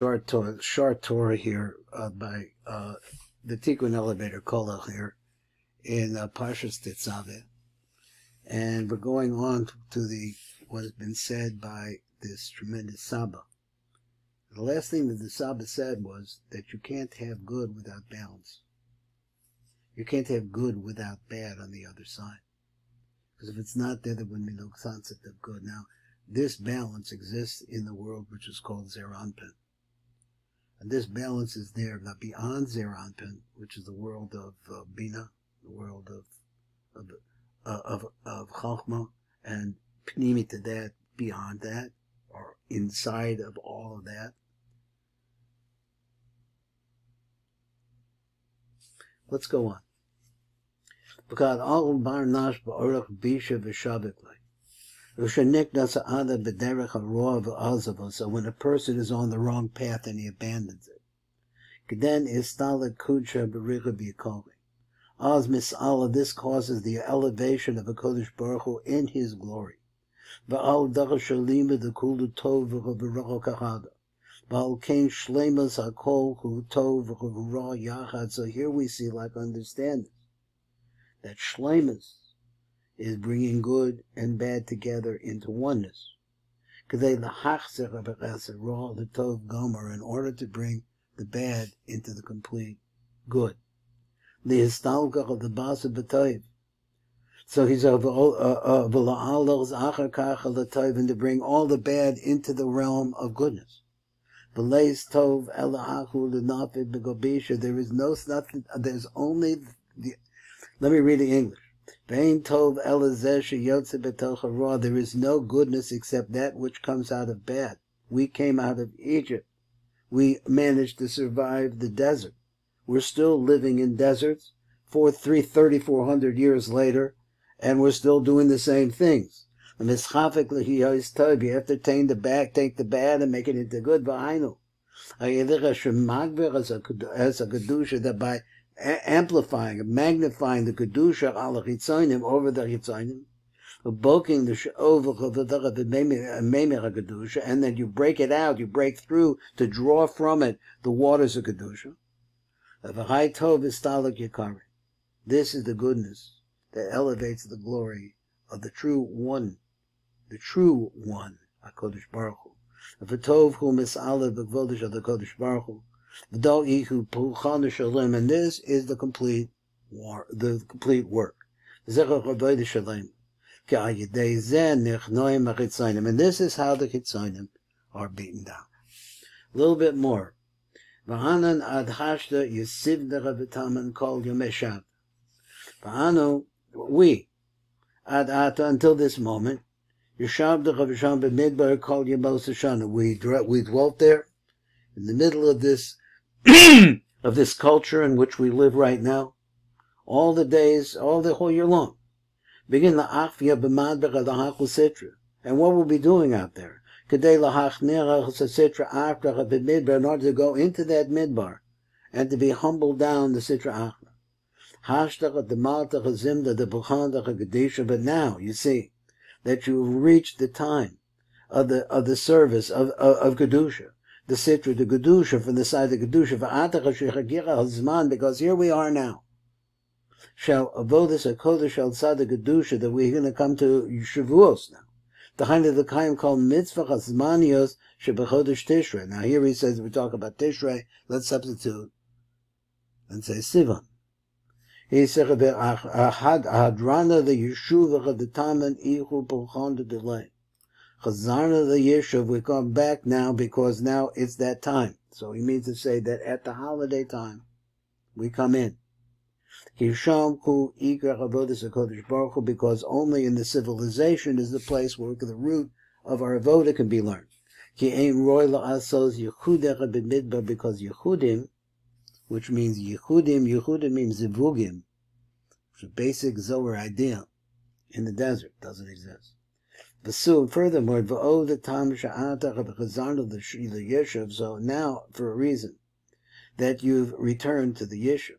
short short Torah here uh, by uh, the Tikkun Elevator Kollel here in uh, Parshas. And we're going on to the what has been said by this tremendous Saba. The last thing that the Saba said was that you can't have good without balance. You can't have good without bad on the other side. Because if it's not there, there wouldn't be no concept of good. Now, this balance exists in the world which is called Zeir Anpin. And this balance is there not beyond Zeir Anpin, which is the world of uh, Bina, the world of of uh, of, of and Pnimi to that, beyond that, or inside of all of that. Let's go on. Because all bar nash ba'orach bisha v'shabiklai. So when a person is on the wrong path and he abandons it. Then istala kudsha bericha b'yakoli. Az mis'ala, this causes the elevation of a Kodesh Baruch Hu in his glory. Va'al dachar shalima the kulu tov v'chavirocho kahada. Va'al kain shlemas hakol hu tov v'chaviro yachad. So here we see, like understand that shlemas is bringing good and bad together into oneness. Kadei lahachzer habechaser rol tov gomer in order to bring the bad into the complete good. The histalkach of the basa b'toiv. So he's of uh, uh, and to bring all the bad into the realm of goodness. There is no nothing. There's only the. Let me read the English. There is no goodness except that which comes out of bad. We came out of Egypt. We managed to survive the desert. We're still living in deserts for three, 3,400 years later, and we're still doing the same things. You have to take the bad, take the bad and make it into good. As a kedusha that by amplifying magnifying the kedusha ala chitzonim over the chitzonim, bulking the over uh, of the kedusha, and then you break it out, you break through to draw from it the waters of kedusha. This is the goodness that elevates the glory of the true one, the true one, HaKadosh Baruch Hu. V'tov hu mis'alev b'kvodesh of the Kodesh Baruch Hu. And this is the complete war, the complete work. And this is how the Chitzonim are beaten down. A little bit more. V'hanan ad hashda yisivda v'taman kol yomeshav. V'hanu, we, ad ata, until this moment, Yeshavda chavisham b'midbar kol yomos We, we dwelt there in the middle of this of this culture in which we live right now, all the days, all the whole year long. Begin the achvia b'madbech. And what we'll be doing out there? Kadei lahachnera sitra after b'midbar in order to go into that midbar and to be humbled down the sitra achra. Hashtach the maltach zimda the buchandach gedisha. But now you see that you've reached the time of the of the service of of, of kedusha the Sitra, the Gedusha, from the side of the Gedusha, because here we are now. Shall avodas a kodesh al tzad Gedusha, that we're going to come to Shavuos now. The kind of the kaim called mitzvah chazmanios shebechodesh tishrei. Now here he says we talk about tishrei. Let's substitute and say sivan. He said hadrana the yeshuva of the taman ihu pulchon delay. Chazarna the Yeshuv, we come back now because now it's that time. So he means to say that at the holiday time, we come in. Because only in the civilization is the place where the root of our avoda can be learned. Because Yehudim, which means Yehudim, Yehudim means Zivugim, which is a basic Zohar idea in the desert, doesn't exist. Vasul, furthermore, the tam sha'ata chazarna the yeshiv, so now, for a reason, that you've returned to the yeshiv.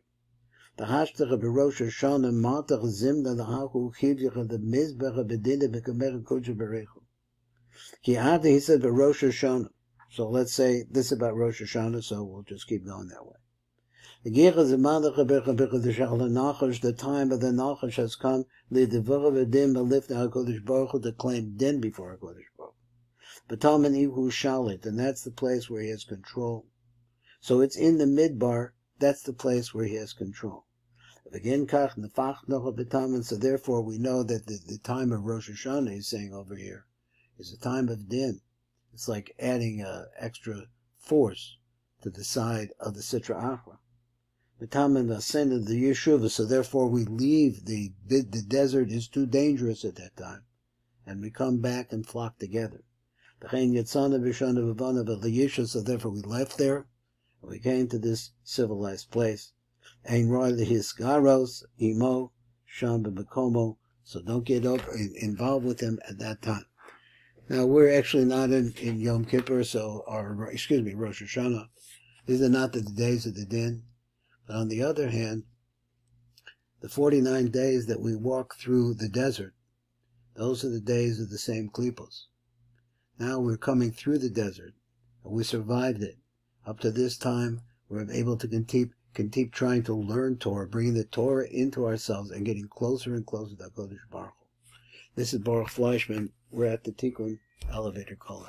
The hashtag of Rosh Hashanah, matach zimna l'haku chivyach the mizbech of bedinah b'kamer kodesh berechu. Ki he said, Rosh Hashanah. So let's say this about Rosh Hashanah, so we'll just keep going that way. The Gicha Zemadecha Becha Becha Deshal Nachash, the time of the Nachash has come, the Devura V'dim Belifna HaKadosh Baruch Hu, to claim din before HaKadosh Baruch Hu. B'talman Ihu Shalit, and that's the place where he has control. So it's in the Midbar, that's the place where he has control. So therefore we know that the, the time of Rosh Hashanah, he's saying over here, is a time of din. It's like adding uh, extra force to the side of the Sitra Achra. The Talmud ascended the Yeshuva, so therefore we leave the the desert is too dangerous at that time, and we come back and flock together. The so therefore we left there, and we came to this civilized place. Imo sham. So don't get involved with them at that time. Now we're actually not in, in Yom Kippur, so or excuse me, Rosh Hashanah. These are not the days of the din. But on the other hand, the 49 days that we walk through the desert, those are the days of the same klipos. Now we're coming through the desert, and we survived it. Up to this time, we're able to continue, continue trying to learn Torah, bringing the Torah into ourselves and getting closer and closer to HaKadosh Baruch This is Baruch Fleischman. We're at the Tikkun elevator call